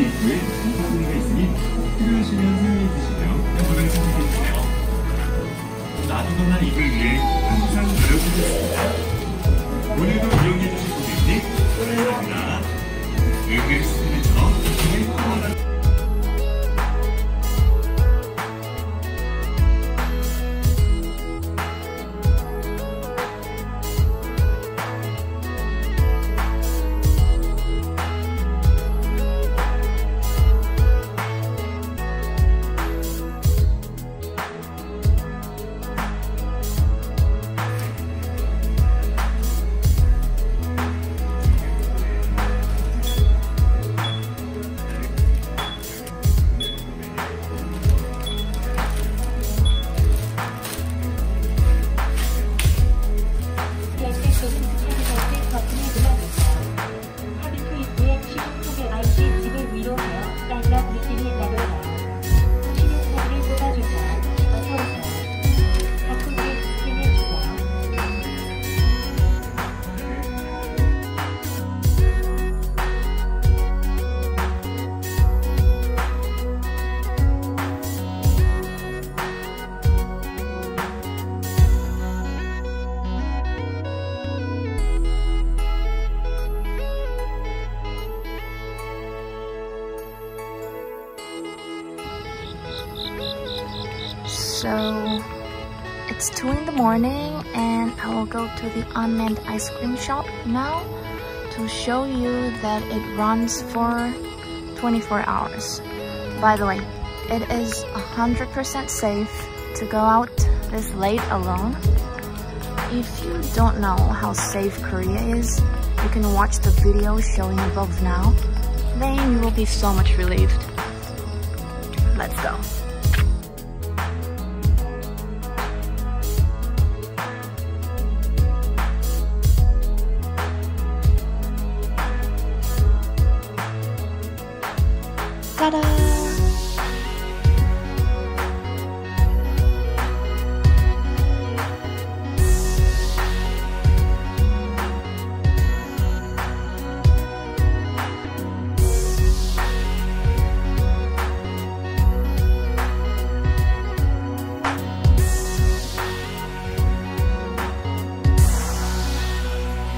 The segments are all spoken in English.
케이크에 우산미가 있으니 필요하시면 사용해 주시고요. 나누거나 입을 위해 So it's 2 in the morning and I will go to the unmanned ice cream shop now to show you that it runs for 24 hours. By the way, it is 100% safe to go out this late alone. If you don't know how safe Korea is, you can watch the video showing above now. Then you will be so much relieved. Let's go. Ta-da!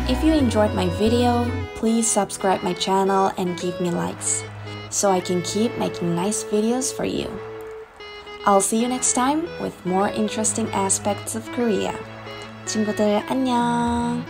If you enjoyed my video, please subscribe my channel and give me likes so I can keep making nice videos for you. I'll see you next time with more interesting aspects of Korea. 친구들 안녕.